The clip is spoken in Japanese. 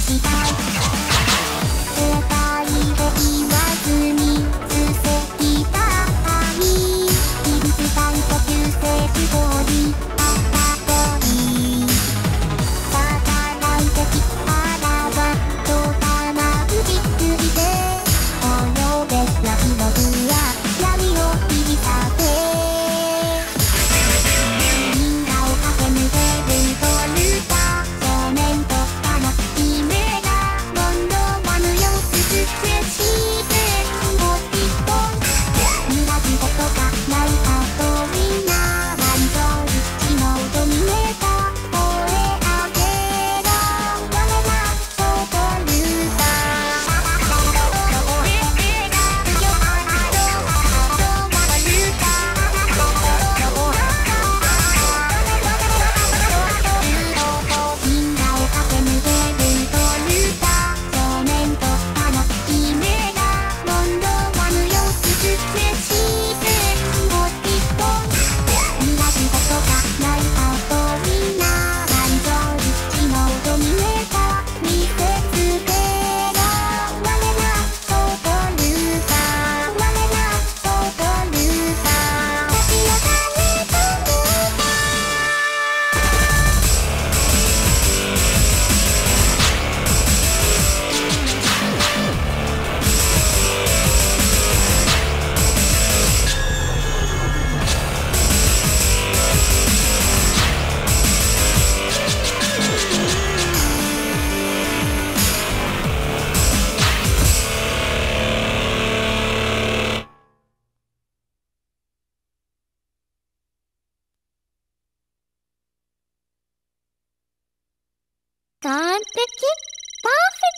Spotify. 完璧。パーフェ